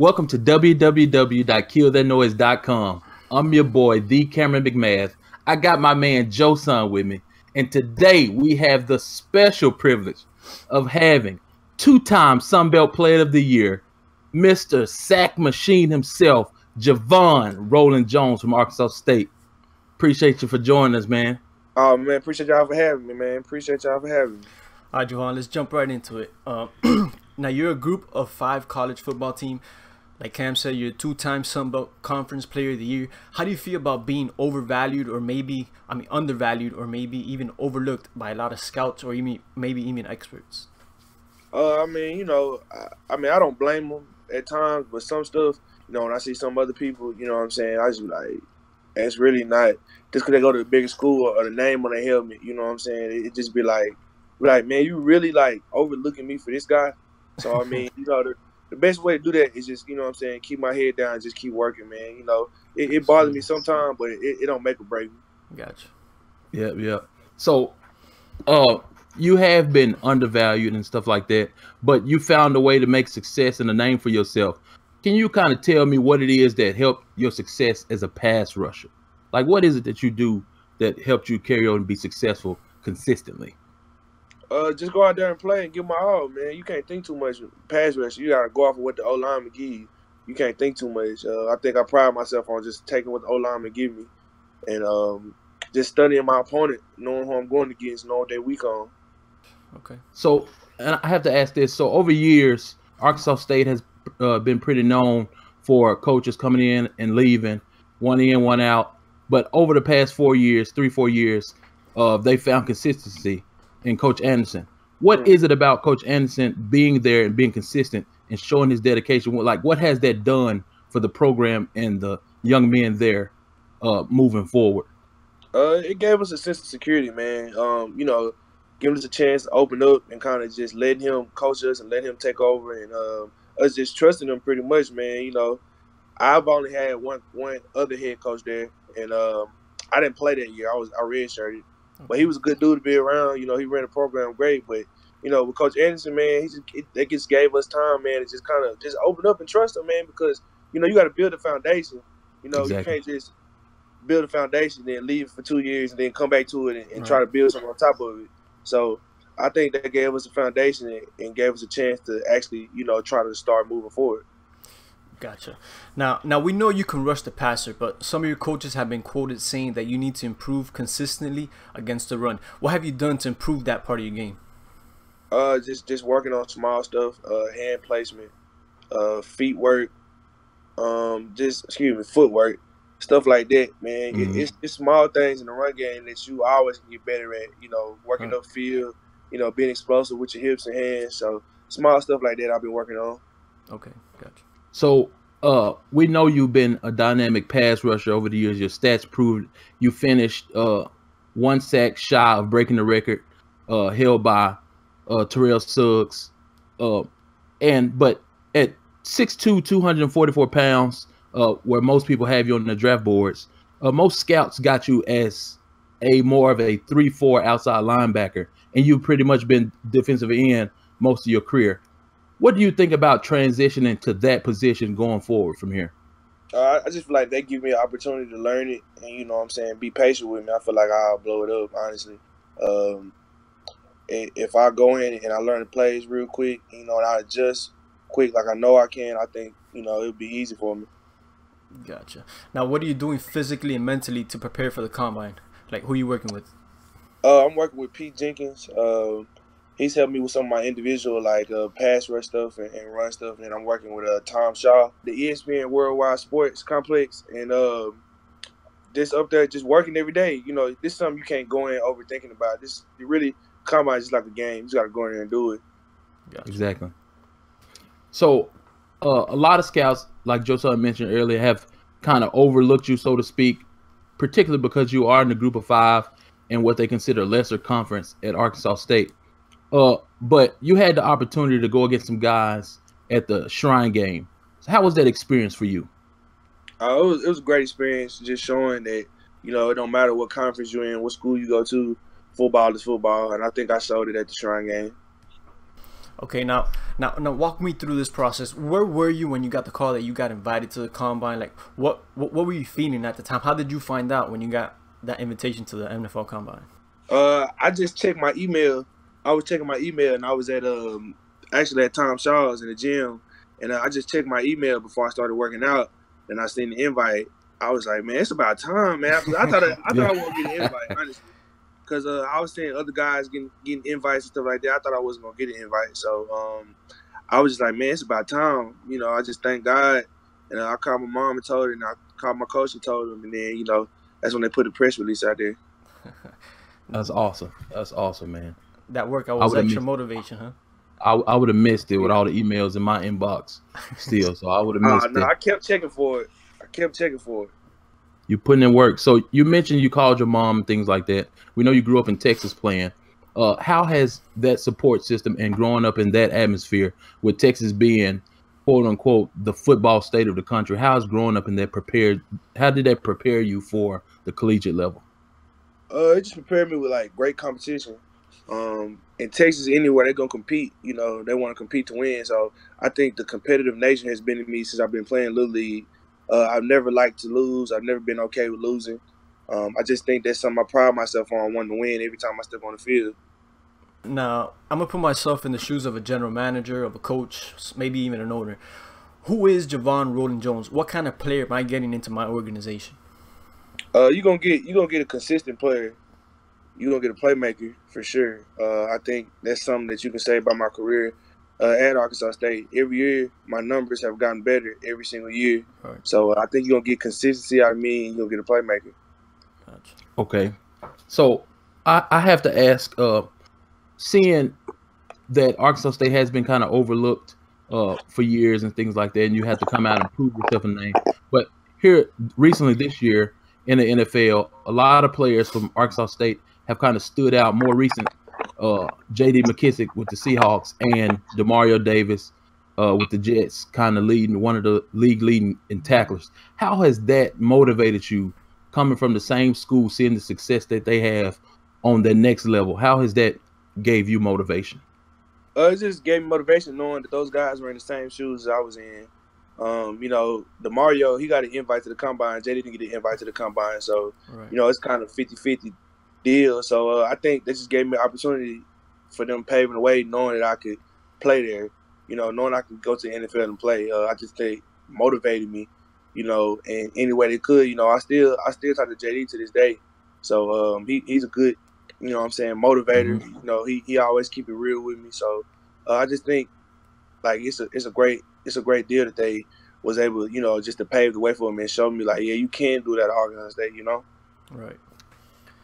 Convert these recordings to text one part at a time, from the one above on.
Welcome to www.killthatnoise.com. I'm your boy, the Cameron McMath. I got my man Joe Son with me, and today we have the special privilege of having two-time Sun Belt Player of the Year, Mr. Sack Machine himself, Ja'Von Rolland Jones from Arkansas State. Appreciate you for joining us, man. Oh man, appreciate y'all for having me, man. Appreciate y'all for having me. All right, Ja'Von, let's jump right into it. Uh, now, you're a group of five college football team. Like Cam said, you're a two-time Sun Belt Conference Player of the Year. How do you feel about being overvalued, or maybe, I mean, undervalued, or maybe even overlooked by a lot of scouts, or even maybe even experts? Uh, I mean, you know, I, I mean, I don't blame them at times, but some stuff, you know, when I see some other people, you know what I'm saying, I just like, it's really not just because they go to the bigger school or the name on the helmet, you know what I'm saying? It, it just be like, like, man, you really like overlooking me for this guy. So I mean, you know, the, the best way to do that is just, you know what I'm saying, keep my head down, just keep working, man. You know, it, it bothers me sometimes, but it, it don't make or break me. Gotcha. Yep, yep. So, uh, you have been undervalued and stuff like that, but you found a way to make success and a name for yourself. Can you kind of tell me what it is that helped your success as a pass rusher? Like, what is it that you do that helped you carry on and be successful consistently? Uh, just go out there and play and give my all, man. You can't think too much pass rush. You gotta go off of what the O lineman give you. You can't think too much. Uh, I think I pride myself on just taking what the O lineman give me, and um, just studying my opponent, knowing who I'm going against, knowing what they weak on. Okay. So, and I have to ask this. So, over years, Arkansas State has uh, been pretty known for coaches coming in and leaving, one in, one out. But over the past four years, three, four years, uh, they found consistency in Coach Anderson. What is it about Coach Anderson being there and being consistent and showing his dedication? Like, what has that done for the program and the young men there uh, moving forward? Uh, it gave us a sense of security, man. Um, you know, giving us a chance to open up and kind of just letting him coach us and let him take over and um, us just trusting him pretty much, man. You know, I've only had one one other head coach there, and um, I didn't play that year. I was I redshirted, but he was a good dude to be around. You know, he ran the program great, but you know, with Coach Anderson, man, he just it, that just gave us time, man, to just kind of just open up and trust him, man, because you know you got to build a foundation. You know, exactly. you can't just build a foundation then leave it for two years and then come back to it and, and right. try to build something on top of it. So I think that gave us a foundation and, and gave us a chance to actually, you know, try to start moving forward. Gotcha. Now, now we know you can rush the passer, but some of your coaches have been quoted saying that you need to improve consistently against the run. What have you done to improve that part of your game? Uh, just just working on small stuff, uh, hand placement, uh, feet work, um, just excuse me, footwork, stuff like that. Man, mm-hmm. it, it's it's small things in the run game that you always can get better at. You know, working right. upfield, you know, being explosive with your hips and hands. So small stuff like that I've been working on. Okay, gotcha. So uh, we know you've been a dynamic pass rusher over the years. Your stats proved you finished uh, one sack shy of breaking the record uh, held by uh, Terrell Suggs. Uh, and but at 6'2", 244 pounds, uh, where most people have you on the draft boards, most scouts got you as a more of a three-four outside linebacker, and you've pretty much been defensive end most of your career. What do you think about transitioning to that position going forward from here? Uh, I just feel like they give me an opportunity to learn it, and you know what I'm saying, be patient with me. I feel like I'll blow it up, honestly. Um, if I go in and I learn the plays real quick, you know, and I adjust quick like I know I can, I think you know it'll be easy for me. Gotcha. Now, what are you doing physically and mentally to prepare for the combine? Like, who are you working with? Uh, I'm working with Pete Jenkins. Uh, he's helped me with some of my individual like uh, pass rush stuff and, and, run stuff. And I'm working with uh, Tom Shaw, the ESPN Worldwide Sports Complex, and uh, just up there, just working every day. You know, this is something you can't go in overthinking about. This you really combine is just like a game. You just got to go in there and do it. Gotcha. Exactly. So, uh, a lot of scouts, like Josiah mentioned earlier, have kind of overlooked you, so to speak, particularly because you are in the group of five and what they consider lesser conference at Arkansas State. Uh, but you had the opportunity to go against some guys at the Shrine game. So how was that experience for you? Uh, it was it was a great experience, just showing that you know it don't matter what conference you're in, what school you go to, football is football, and I think I showed it at the Shrine game. Okay, now, now, now, walk me through this process. Where were you when you got the call that you got invited to the combine? Like, what, what, what were you feeling at the time? How did you find out when you got that invitation to the NFL combine? Uh, I just checked my email. I was checking my email, and I was at um actually at Tom Shaw's in the gym, and I just checked my email before I started working out. And I seen the invite. I was like, man, it's about time, man. I thought I, I thought I wouldn't get an invite, honestly because uh, I was seeing other guys getting getting invites and stuff like that. I thought I wasn't gonna get an invite, so um, I was just like, man, it's about time. You know, I just thank God, and uh, I called my mom and told her, and I called my coach and told him, and then you know, that's when they put the press release out there. that's awesome. That's awesome, man. That workout was extra motivation, huh? I, I would have missed it with all the emails in my inbox still, so I would have missed uh, no, it. I kept checking for it. I kept checking for it you putting in work. So you mentioned you called your mom and things like that. We know you grew up in Texas playing. Uh, how has that support system and growing up in that atmosphere with Texas being quote unquote the football state of the country, how has growing up in that prepared how did that prepare you for the collegiate level? Uh, it just prepared me with like great competition. Um, in Texas, anywhere they're gonna compete, you know, they want to compete to win. So I think the competitive nature has been in me since I've been playing little league uh, I've never liked to lose. I've never been okay with losing. Um, I just think that's something I pride myself on, wanting to win every time I step on the field. Now, I'm gonna put myself in the shoes of a general manager, of a coach, maybe even an owner. Who is Ja'Von Rolland Jones? What kind of player am I getting into my organization? Uh, you're gonna get you're gonna get a consistent player. You're gonna get a playmaker for sure. Uh, I think that's something that you can say about my career uh, at Arkansas State. Every year, my numbers have gotten better every single year. Right. So uh, I think you're gonna get consistency out of me, and you'll get a playmaker. Gotcha. Okay, so I, I have to ask, uh, seeing that Arkansas State has been kind of overlooked uh, for years and things like that, and you have to come out and prove yourself a name. But here recently this year in the NFL, a lot of players from Arkansas State have kind of stood out. More recent uh, J.D. McKissic with the Seahawks and Demario Davis uh, with the Jets, kind of leading one of the league leading in tacklers. How has that motivated you coming from the same school, seeing the success that they have on the next level? How has that gave you motivation? Uh, it just gave me motivation knowing that those guys were in the same shoes I was in. Um, you know, Demario, he got an invite to the combine. JD didn't get an invite to the combine. So, right. you know, it's kind of 50 50 deal. So uh, I think this just gave me an opportunity for them paving the way, knowing that I could play there. You know, knowing I could go to the NFL and play. Uh, I just think motivated me. You know, and any way they could. You know, I still I still talk to JD to this day. So um, he, he's a good, you know, what I'm saying motivator. Mm-hmm. You know, he, he always keep it real with me. So uh, I just think like it's a it's a great it's a great deal that they was able, you know, just to pave the way for me and show me like, yeah, you can do that at Arkansas State, you know. Right.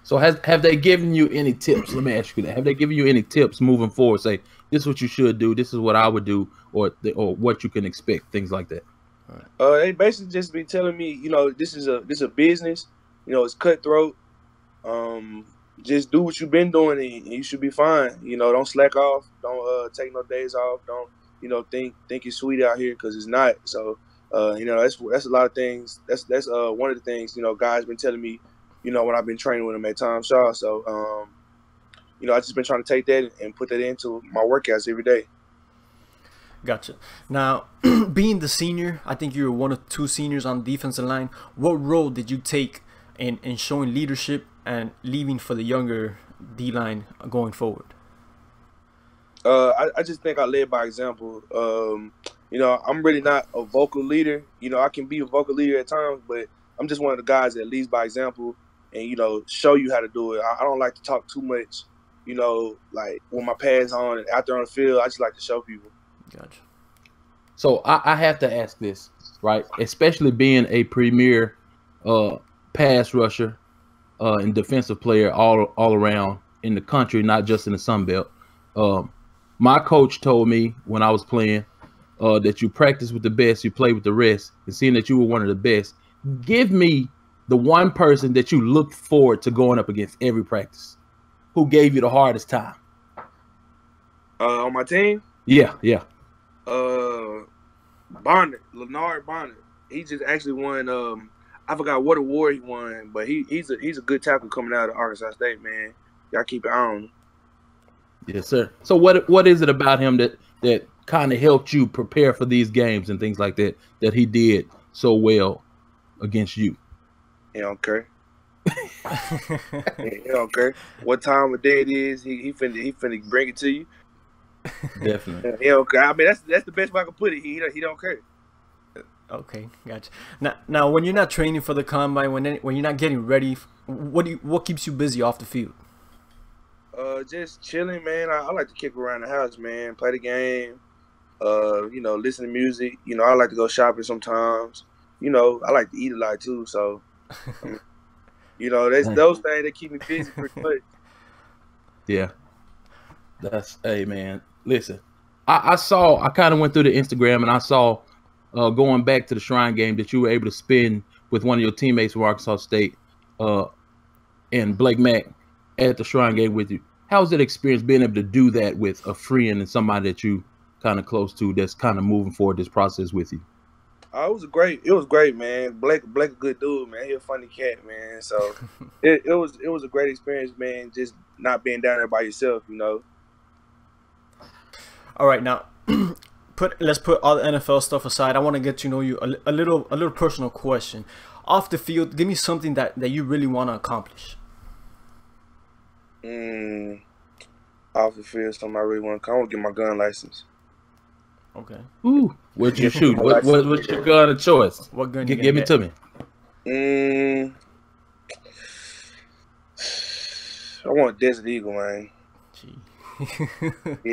So has have they given you any tips? Let me ask you that. Have they given you any tips moving forward? Say this is what you should do. This is what I would do, or or what you can expect. Things like that. Uh, they basically just be telling me, you know, this is a this is a business. You know, it's cutthroat. Um, just do what you've been doing, and you should be fine. You know, don't slack off. Don't uh, take no days off. Don't you know think think it's sweet out here because it's not. So uh, you know, that's that's a lot of things. That's that's uh, one of the things you know guys been telling me you know, when I've been training with him at Tom Shaw. So, um, you know, I just been trying to take that and put that into my workouts every day. Gotcha. Now, being the senior, I think you were one of two seniors on the defensive line. What role did you take in, in showing leadership and leaving for the younger D line going forward? Uh, I, I, just think I led by example. Um, you know, I'm really not a vocal leader. You know, I can be a vocal leader at times, but I'm just one of the guys that leads by example and you know show you how to do it. I, I don't like to talk too much. You know, like when my pads on and out there on the field, I just like to show people. Gotcha. So I, I have to ask this, right? Especially being a premier uh, pass rusher uh, and defensive player all all around in the country, not just in the Sun Belt. Um, my coach told me when I was playing uh, that you practice with the best, you play with the rest, and seeing that you were one of the best, give me the one person that you looked forward to going up against every practice? Who gave you the hardest time? Uh, on my team? Yeah, yeah. Uh, Bonner, Leonard Bonner. He just actually won. Um, I forgot what award he won, but he he's a he's a good tackle coming out of Arkansas State, man. Y'all keep it on. Yes, sir. So what what is it about him that that kind of helped you prepare for these games and things like that that he did so well against you? He don't care. he don't care what time of day it is. He he finna he finna bring it to you. Definitely. He don't care. I mean that's that's the best way I can put it. He he don't, care. Okay, gotcha. Now, now, when you're not training for the combine, when when you're not getting ready, what do you, what keeps you busy off the field? Uh, just chilling, man. I, I like to kick around the house, man. Play the game. Uh, you know, listen to music. You know, I like to go shopping sometimes. You know, I like to eat a lot too. So, you know, that's those things that keep me busy pretty much. Yeah, that's hey man. Listen, I, I saw. I kind of went through the Instagram and I saw uh, going back to the Shrine game that you were able to spend with one of your teammates from Arkansas State uh, and Blake Mack at the Shrine game with you. How was that experience being able to do that with a friend and somebody that you kind of close to that's kind of moving forward this process with you? Oh, it was great. It was great, man. Blake, Blake, a good dude, man. He a funny cat, man. So it, it was it was a great experience, man. Just not being down there by yourself, you know. All right, now put let's put all the NFL stuff aside. I want to get to know you a, a, little a little personal question. Off the field, give me something that that you really want to accomplish. Mm, off the field, something I really want to. I want to get my gun license. Okay. Ooh, what you shoot? what, what what's your gun of choice? What gun? G- give me get? to me. Mm, I want Desert Eagle, man. Gee.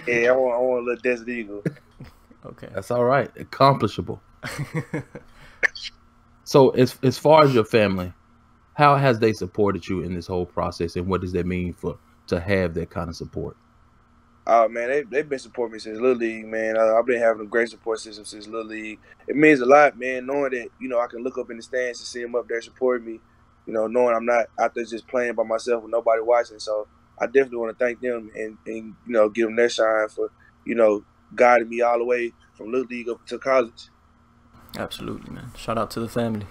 yeah, I want I want a little Desert Eagle. okay. That's all right. Accomplishable. so as as far as your family, how has they supported you in this whole process and what does that mean for to have that kind of support? Oh man, they they've been supporting me since Little League, man. Uh, I've been having a great support system since Little League. It means a lot, man, knowing that you know I can look up in the stands and see them up there supporting me. You know, knowing I'm not out there just playing by myself with nobody watching. So I definitely want to thank them and and you know give them their shine for you know guiding me all the way from Little League up to college. Absolutely, man. Shout out to the family.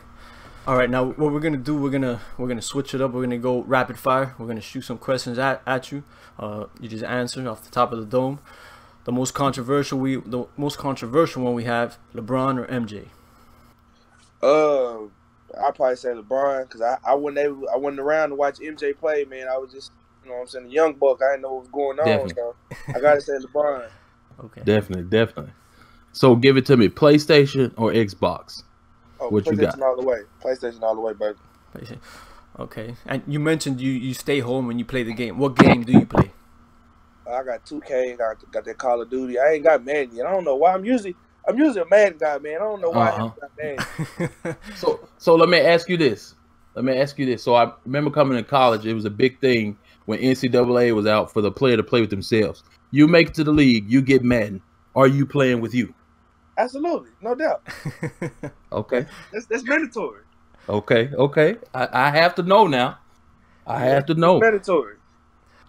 All right, now what we're gonna do, we're gonna we're gonna switch it up. We're gonna go rapid fire. We're gonna shoot some questions at, at you. Uh, you just answer off the top of the dome. The most controversial we the most controversial one we have: LeBron or MJ. Uh, I probably say LeBron because I, I wasn't able I wasn't around to watch MJ play. Man, I was just you know what I'm saying a young buck. I didn't know what was going on, Definitely. so I gotta say LeBron. Okay. Definitely, definitely. So give it to me, PlayStation or Xbox? Oh, What you PlayStation got? all the way. PlayStation all the way, baby. Okay. And you mentioned you you stay home when you play the game. What game do you play? I got 2K, got got that Call of Duty. I ain't got Madden yet. I don't know why. I'm usually I'm usually a Madden guy, man. I don't know why Uh-huh. haven't got Madden. So so let me ask you this. Let me ask you this. So I remember coming to college, it was a big thing when NCAA was out for the player to play with themselves. You make it to the league, you get Madden. Are you playing with you? Absolutely, no doubt. Okay. That's that's mandatory. Okay. Okay. I, I have to know now. I have to know. Mandatory.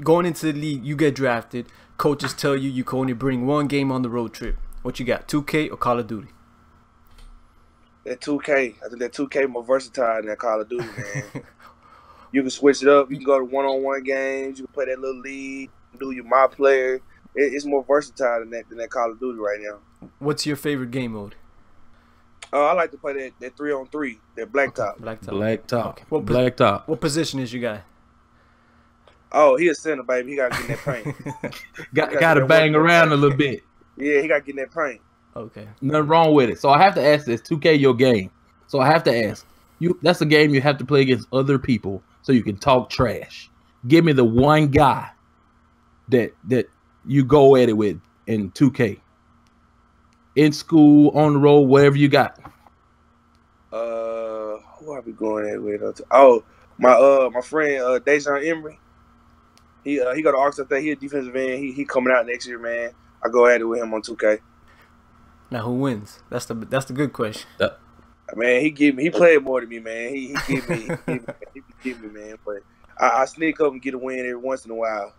Going into the league, you get drafted. Coaches tell you you can only bring one game on the road trip. What you got? 2K or Call of Duty? That 2K. I think that 2K more versatile than that Call of Duty, man. you can switch it up. You can go to one-on-one games. You can play that little league. Do your my player. It, it's more versatile than that than that Call of Duty right now. What's your favorite game mode? Uh, I like to play that that three on three, that blacktop. Blacktop. Black top. Okay. What pos- Black top. What position is your guy? Oh, he a center, baby. He got to get in that paint. Got Got got to bang around a little bit. yeah, he got to get in that paint. Okay. Nothing wrong with it. So I have to ask this: 2K your game. So I have to ask you. That's a game you have to play against other people so you can talk trash. Give me the one guy that that you go at it with in 2K. In school, on the road, wherever you got. Uh, who I be going at with? Oh, my uh, my friend uh, Dejan Emery. He uh, he go to Arkansas State. He a defensive end. He he coming out next year, man. I go at it with him on 2K. Now who wins? That's the that's the good question. Man, he give me he played more than me, man. He he give me he give me, he give me man. But I, I sneak up and get a win every once in a while.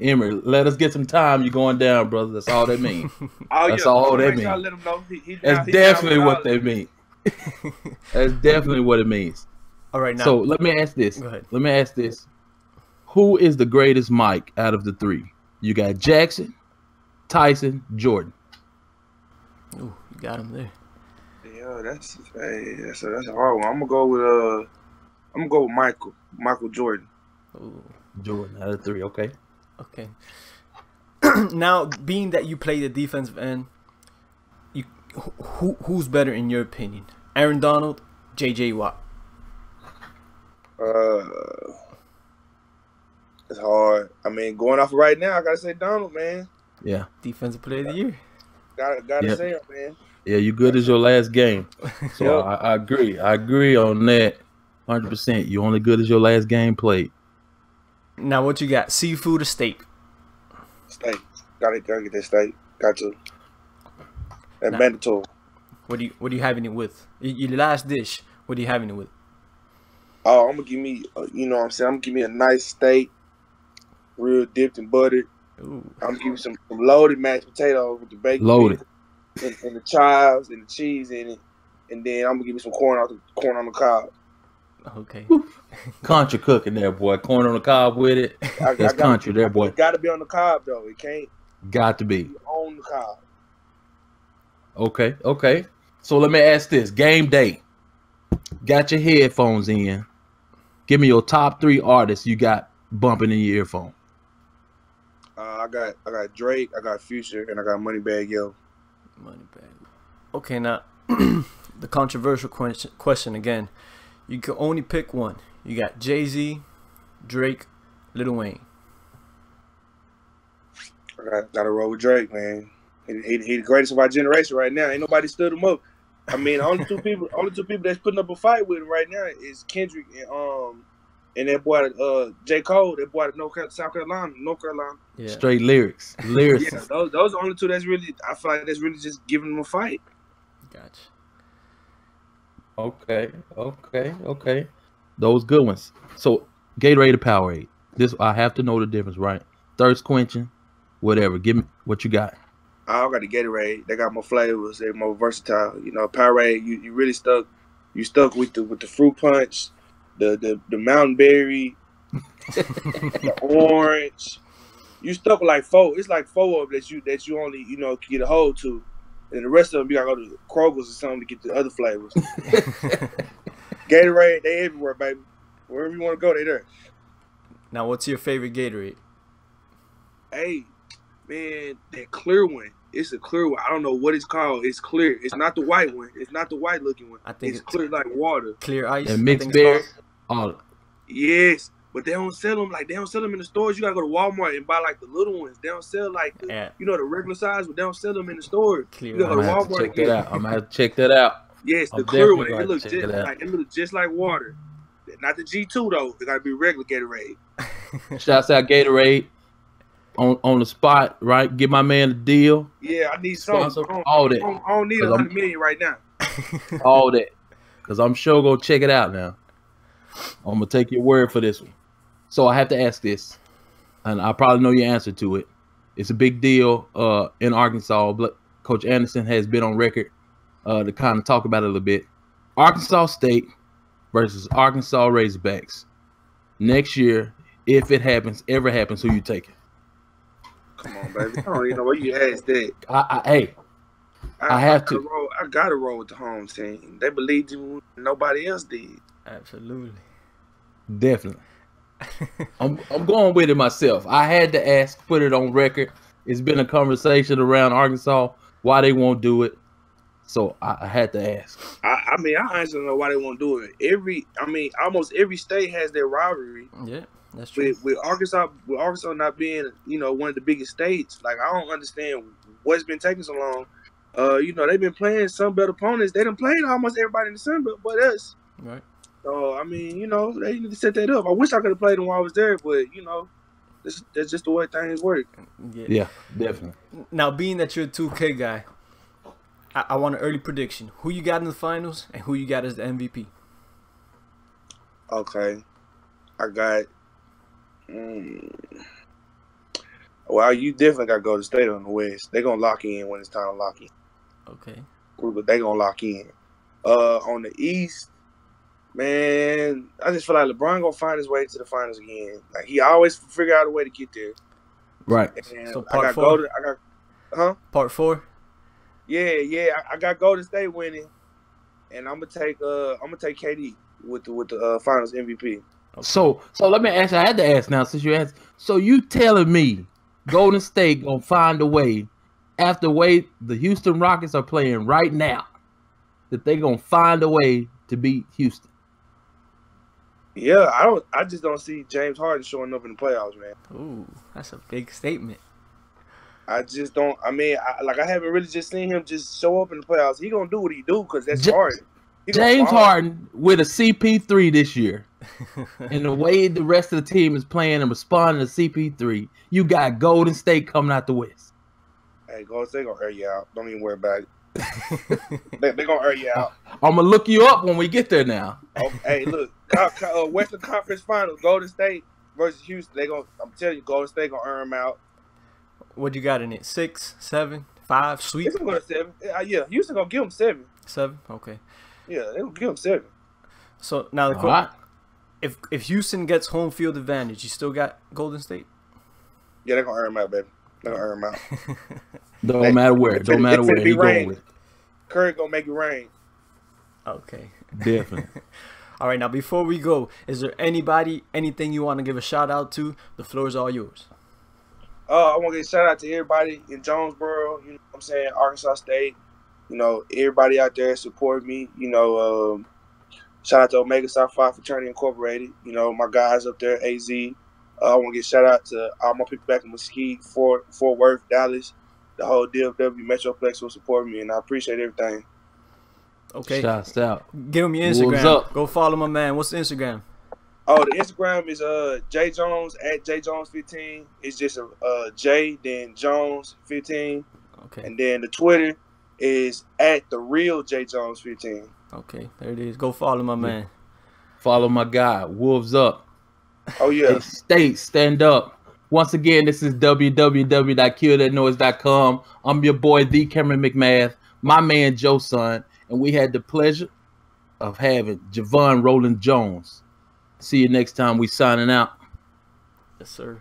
Emery, let us get some time. You're going down, brother. That's all that means. Oh That's all that Make mean. let him know. He, he That's he definitely what they mean. That's definitely what it means. All right, now. So let me ask this. Go ahead. Let me ask this. Who is the greatest Mike out of the three? You got Jackson, Tyson, Jordan. Ooh, you got him there. Yeah, that's hey, that's a, that's a hard one. I'm gonna go with uh, I'm gonna go with Michael, Michael Jordan. Ooh, Jordan out of three. Okay. Okay. now, being that you play the defensive end, you who who's better in your opinion? Aaron Donald, J.J. Watt. Uh, it's hard. I mean, going off of right now, I gotta say Donald, man. Yeah. Defensive player of the year. Gotta gotta Yep. say it, man. Yeah, you good as your last game. So Yep. I, I agree. I agree on that. Hundred percent. You only good as your last game played. Now, what you got? Seafood or steak? Steak. Gotta gotta get that steak. Got to. And Nah. mandatory. What do you what are you having it with? Your last dish. What are you having it with? Oh, I'm gonna give me, uh, you know what I'm saying? I'm gonna give me a nice steak, real dipped and buttered. Ooh, I'm gonna give you some, some loaded mashed potatoes with the bacon. Loaded. And, and the chives and the cheese in it. And then I'm gonna give you some corn off the corn on the cob. Okay. Country cooking there, boy. Corn on the cob with it. I, I That's gotta- country there, boy. Gotta be on the cob though. It can't Got to be. be on the cob. Okay, okay. So let me ask this: Game day. Got your headphones in. Give me your top three artists you got bumping in your earphone. Uh, I got I got Drake, I got Future, and I got Moneybag Yo. Money bag. Okay, now the controversial question question again. You can only pick one. You got Jay Z, Drake, Lil Wayne. I got got to roll with Drake, man. He, he, he the greatest of our generation right now. Ain't nobody stood him up. I mean, only two people, only two people that's putting up a fight with him right now is Kendrick and um and that boy uh J Cole, that boy at North Car- South Carolina, North Carolina. Yeah. Straight lyrics, lyrics. Yeah, those those are the only two that's really I feel like that's really just giving them a fight. Gotcha. Okay, okay, okay. Those good ones. So Gatorade or Powerade. This I have to know the difference, right? Thirst quenching, whatever. Give me what you got. I got the Gatorade. They got more flavors. They're more versatile. You know, Powerade. You, you really stuck. You stuck with the with the fruit punch, the the, the mountain berry, the orange. You stuck with like four. It's like four of them that you that you only you know get a hold to, and the rest of them you gotta go to Kroger's or something to get the other flavors. Gatorade, they everywhere, baby. Wherever you want to go, they there. Now, what's your favorite Gatorade? Hey, man, that clear one. It's a clear one. I don't know what it's called. It's clear. It's not the white one. It's not the white looking one. I think it's, it's- clear like water. Clear Ice. And mixed think it's Oh, Yes, but they don't sell them like they don't sell them in the stores. You gotta go to Walmart and buy like the little ones. They don't sell like the, Yeah. you know the regular size, but they don't sell them in the store. Clear You gotta I'm go to gonna Walmart check that out. I'm gonna have to check that out. Yes, the I'm clear one. It looks just it like it looks just like water. Not the G two though. It gotta be regular Gatorade. Shouts out Gatorade on on the spot, right? Give my man a deal, Yeah, I need some. I sponsor, all I that, don't, I don't need a hundred million right now. all that, because I'm sure gonna check it out now. I'm gonna take your word for this one. So I have to ask this, and I probably know your answer to it. It's a big deal uh, in Arkansas. But Coach Anderson has been on record uh, to kind of talk about it a little bit. Arkansas State versus Arkansas Razorbacks next year, if it happens, ever happens, who you taking? Come on, baby. I don't even know what you asked that. I, I, hey, I have gotta. Roll, I gotta roll with the home team. They believed you. Nobody else did. Absolutely. Definitely. I'm I'm going with it myself. I had to ask, put it on record. It's been a conversation around Arkansas why they won't do it. So I, I had to ask. I, I mean, I honestly don't know why they won't do it. Every, I mean, almost every state has their rivalry. Yeah, that's true. With, with Arkansas, with Arkansas not being, you know, one of the biggest states, like I don't understand what's been taking so long. Uh, you know, they've been playing some better opponents. They done played almost everybody in the Sun Belt but us. Right. So I mean, you know, they need to set that up. I wish I could have played them while I was there, but you know, that's, that's just the way things work. Yeah. Yeah, definitely. Now, being that you're a 2K guy, I, I want an early prediction. Who you got in the finals and who you got as the MVP? Okay, I got. Mm, well, you definitely got to go to state on the West. They're gonna lock in when it's time to lock in. Okay. But they gonna lock in. Uh, on the East, man, I just feel like LeBron gonna find his way to the finals again. Like he always figure out a way to get there. Right. And So I part got four? Golden. I got, huh? Part four. Yeah, yeah. I, I got Golden State winning, and I'm gonna take uh I'm gonna take KD with the with the uh, Finals MVP. So so let me ask. I had to ask now since you asked. So you telling me Golden State gonna find a way after the way the Houston Rockets are playing right now that they gonna find a way to beat Houston? Yeah, I don't. I just don't see James Harden showing up in the playoffs, man. Ooh, that's a big statement. I just don't. I mean, I, like I haven't really just seen him just show up in the playoffs. He gonna do what he do because that's Ja- Harden. He James. Harden with a CP3 this year, and the way the rest of the team is playing and responding to CP3, you got Golden State coming out the West. Hey, Golden State gonna air you out. Don't even worry about it. They, they gonna air you out. I'm gonna look you up when we get there now. Oh, hey, look, co- co- uh, Western Conference Finals, Golden State versus Houston. They gonna. I'm telling you, Golden State gonna earn them out. what you got in it? Six, seven, five, sweep, Houston gonna seven. Uh, yeah, Houston gonna give them seven. seven. Okay. Yeah, they gonna give them seven. So now the All que- right. if if Houston gets home field advantage, you still got Golden State. Yeah, they're gonna earn them out, baby. They're gonna earn them out. Don't They- matter where. Don't matter where. finna be He going rain. with. Curry gonna make it rain. Okay. Definitely. All right. Now before we go, is there anybody, anything you want to give a shout out to? The floor is all yours. Uh, I want to give a shout out to everybody in Jonesboro. You know what I'm saying? Arkansas State. You know, everybody out there support me. You know, um, shout out to Omega Psi Phi Fraternity Incorporated. You know, my guys up there, AZ. Uh, I want to give a shout out to all my people back in Mesquite, Fort, Fort Worth, Dallas. The whole DFW Metroplex will support me, and I appreciate everything. Okay. Shouts out. Give him your Instagram. up. Go follow my man. What's the Instagram? Oh, the Instagram is uh J Jones at J Jones 15. It's just a uh, J then Jones 15. Okay. And then the Twitter is at the real J Jones 15. Okay. There it is. Go follow my man. Follow my guy. Wolves up. Oh yeah. State, stand up. Once again, this is www.killthatnoise.com. I'm your boy, the Cameron McMath, my man Joe Son, and we had the pleasure of having Ja'Von Rolland Jones. See you next time. We signing out. Yes, sir.